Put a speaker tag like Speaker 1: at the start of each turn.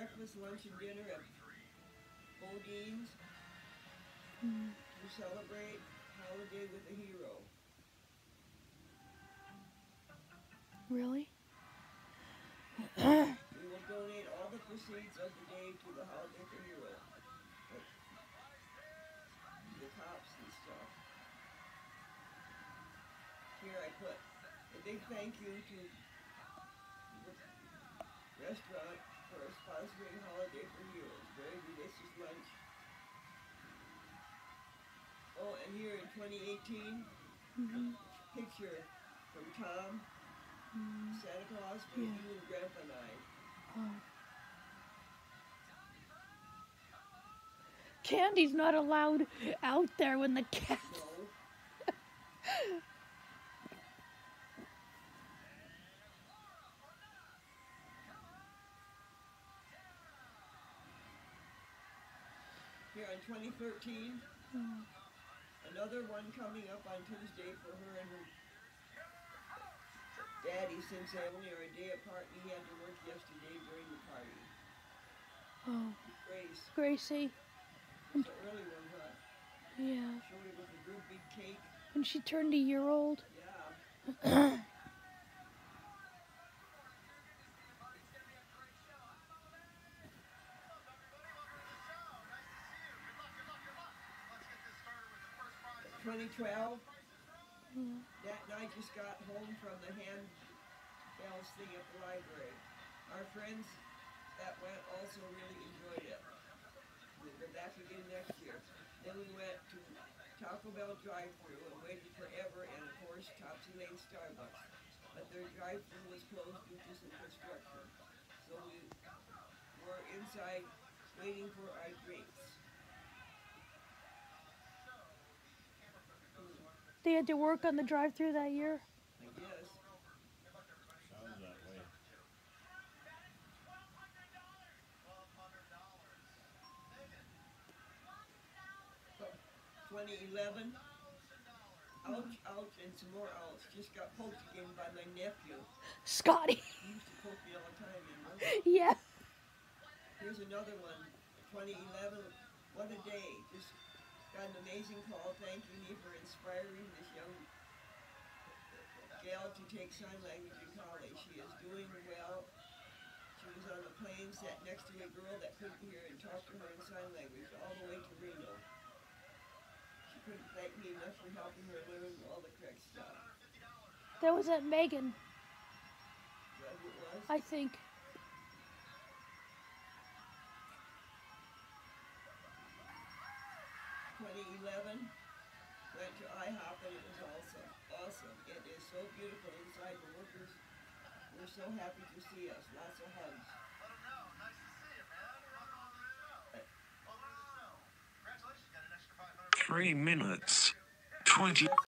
Speaker 1: breakfast, lunch, and dinner at Bodine's
Speaker 2: Mm.
Speaker 1: to celebrate holiday with a hero.
Speaker 2: Really?
Speaker 1: We will donate all the proceeds of the day to the holiday for hero. Like the cops and stuff. Here I put a big thank you to the restaurant for sponsoring holiday for heroes. Very delicious lunch. Oh, and here in 2018,
Speaker 2: hmm
Speaker 1: picture from Tom, Santa Claus, for
Speaker 2: Yeah.
Speaker 1: you and Grandpa and I.
Speaker 2: Oh. Candy's not allowed out there when the cat.
Speaker 1: So, here on 2013,
Speaker 2: Mm.
Speaker 1: another one coming up on Tuesday for her and her daddy since they only are a day apart and he had to work yesterday during the party.
Speaker 2: Oh,
Speaker 1: Grace,
Speaker 2: Gracie.
Speaker 1: it's an early one, huh?
Speaker 2: Yeah.
Speaker 1: Showed it with a real big cake.
Speaker 2: When she turned a year old.
Speaker 1: Yeah. Twenty twelve,
Speaker 2: Mm.
Speaker 1: that night just got home from the hand bells thing at the library. Our friends that went also really enjoyed it. Go back again next year. Then we went to Taco Bell drive-through and waited forever and of course Topsy Lane Starbucks. But their drive-through was closed due to some construction. So we were inside waiting for our drinks.
Speaker 2: They had to work on the drive-through that year.
Speaker 1: I guess.
Speaker 3: Sounds that way.
Speaker 1: Twenty eleven. Ouch, ouch, and some more ouch. Just got poked again by my nephew.
Speaker 2: Scotty.
Speaker 1: He used to poke me all the time, know.
Speaker 2: yeah.
Speaker 1: Here's another one. 2011. What a day. Just got an amazing call thanking me for inspiring this young gal to take sign language in college. She is doing well. She was on the plane, sat next to a girl that couldn't hear and talked to her in sign language all the way to Reno. She couldn't thank me enough for helping her learn all the correct stuff.
Speaker 2: That was at Megan,
Speaker 1: Is that who it was?
Speaker 2: I think.
Speaker 1: Twenty eleven, went to IHOP and it was awesome, awesome. It is so beautiful inside. The workers were so happy to see us. Lots of hugs.
Speaker 4: Uh, Three minutes, 20